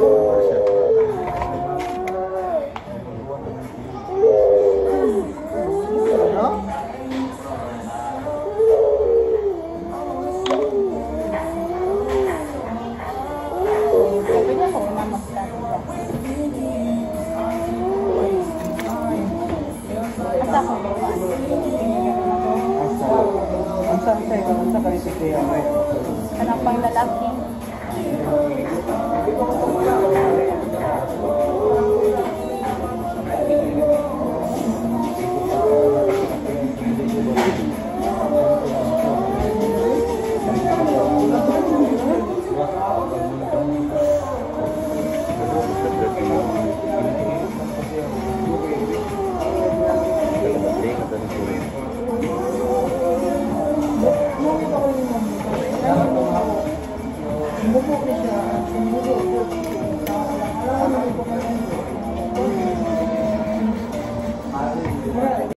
Ang sa 못 먹겠다. 못 먹어.